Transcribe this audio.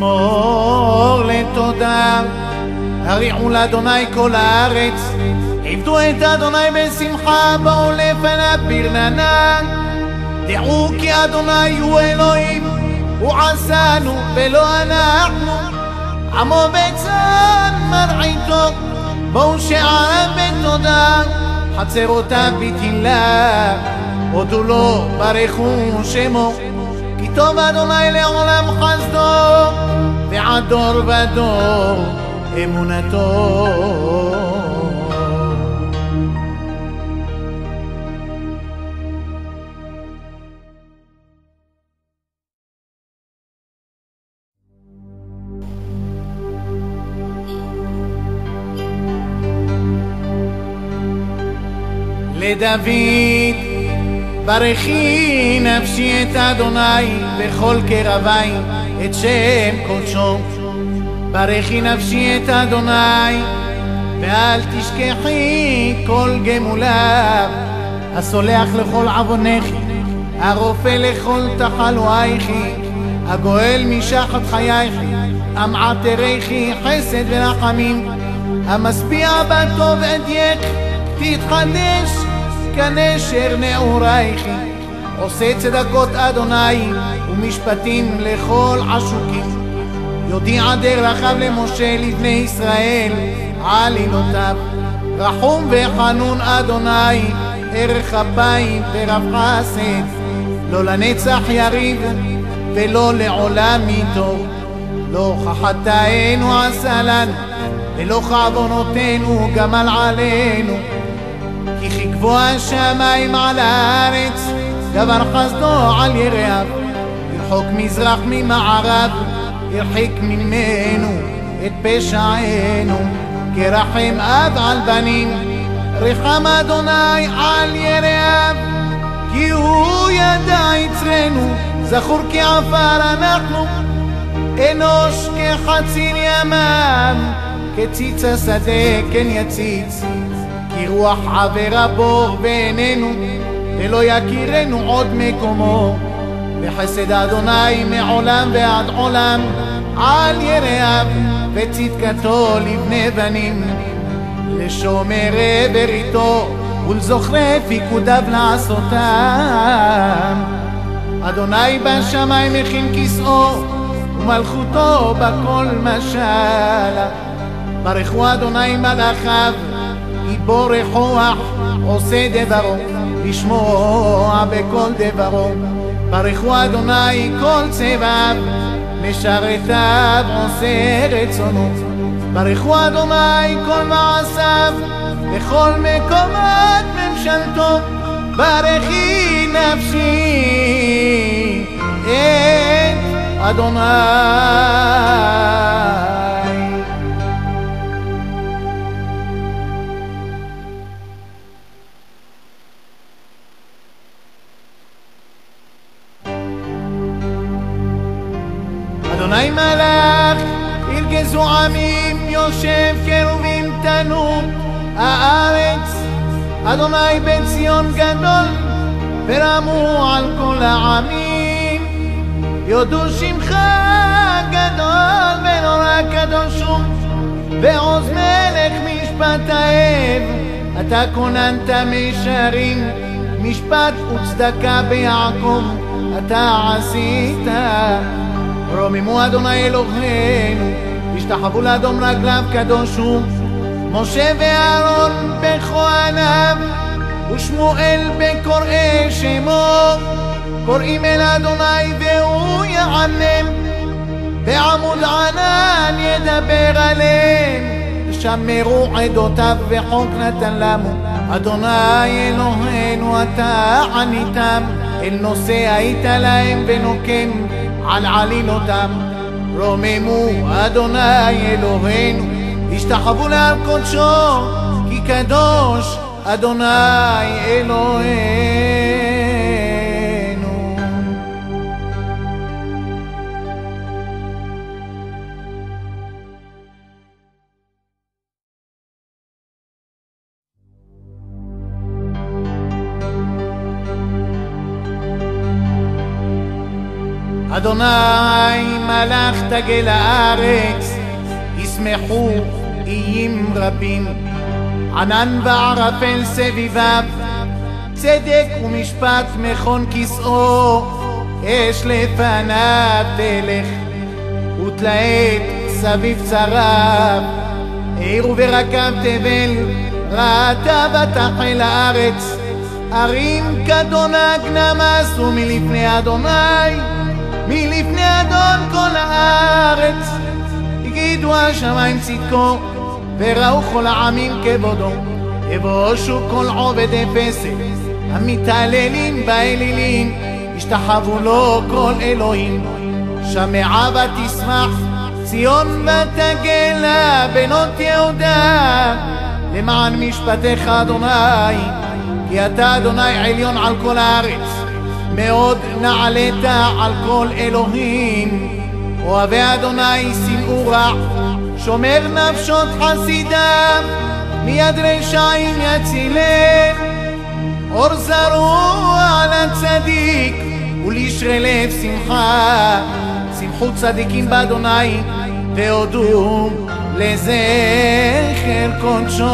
מזמור לתודה. הריחו לאדוני כל הארץ, עבדו את אדוני בשמחה, בואו לפניו ברננה. דעו כי אדוני הוא אלוהים, הוא עשנו ולא אנחנו. עמו בצאן מרעיתו, בואו שעריו בתודה, חצרותיו בתהילה, הודו לו ברכו שמו. כי טוב אדוני לעולם חסדו, ועד דור ודור אמונתו. לדוד ברכי נפשי את אדוני בכל קרבי את שם קודשו. ברכי נפשי את אדוני ואל תשכחי כל גמוליו. הסולח לכל עוונך הרופא לכל תחלואיכי הגואל משחת חייך המעטריכי חסד ורחמים. המשביע בטוב אדייך תתחדש כנשר נעורייכי עושה צדקות אדוני ומשפטים לכל עשוקים. יודיע דרכיו למשה לבני ישראל עלילותיו רחום וחנון אדוני ערך אפיים ורב חסד לא לנצח יריב ולא לעולם איתו לא כחטאינו עשה לנו ולא כעוונותינו גמל עלינו כי כגבוה השמיים על הארץ גבר חסדו על יראיו. ירחוק מזרח ממערב הרחיק ממנו את פשענו. כרחם אב על בנים רחם אדוני על יראיו. כי הוא ידע יצרנו זכור כעפר אנחנו. אנוש כחציר ימם כציץ השדה כן יציץ. כי רוח עבירה בור בעינינו ולא יכירנו עוד מקומו. וחסד אדוני מעולם ועד עולם על יראיו וצדקתו לבני בנים. לשומרי בריתו ולזוכרי פיקודיו לעשותם. אדוני בשמיים הכין כסאו ומלכותו בכל משלה ברכו אדוני מלאכיו גיבור כוח עושה דברו לשמוע בכל דברו. ברכו אדוני כל צבעיו משרתיו עושה רצונו. ברכו אדוני כל מעשיו בכל מקומות ממשלתו. ברכי נפשי את אדוני אדוני מלך, ירגזו עמים, יושב קרובים תנו הארץ. אדוני בן ציון גדול, ורמו על כל העמים. יודו שמך גדול ונורא קדוש הוא, ועוז מלך משפט האב. אתה כוננת מישרים, משפט וצדקה ביעקב, אתה עשית. רוממו אדוני אלוהינו, השתחוו לאדום רגליו קדוש הוא, משה ואהרון בכהניו, ושמואל בקוראי שמו, קוראים אל אדוני והוא יענם, בעמוד ענן ידבר עליהם, שמרו עדותיו וחוק נתן לנו, אדוני אלוהינו אתה עניתם, אל נושא היית להם ונוקם על עלילותם רוממו אדוני אלוהינו השתחוו לעם קודשו כי קדוש אדוני אלוהינו אדוני מלאך תגל הארץ, ישמחו איים רבים. ענן וערפל סביביו, צדק ומשפט מכון כסאו, אש לפניו תלך, ותלהט סביב צריו. עיר וברקב תבל, ראתה ותחל הארץ, ערים כדונג נמסו מלפני אדוני, מלפני אדון כל הארץ. הגידו השמיים צדקו, וראו כל העמים כבודו, יבושו כל עובד אפסת, המתעללים באלילים, ישתחוו לו כל אלוהים. שמעה ותשמח, ציון ותגלה בנות יהודה, למען משפטיך אדוני, כי אתה אדוני עליון על כל הארץ, מאוד נעלית על כל אלוהים. אוהבי אדוני שנאו רע, שומר נפשות חסידיו, מיד רשעים יצילך. אור זרוע על הצדיק, ולישרי לב שמחה. שמחו צדיקים באדוני, והודו לזכר קודשו.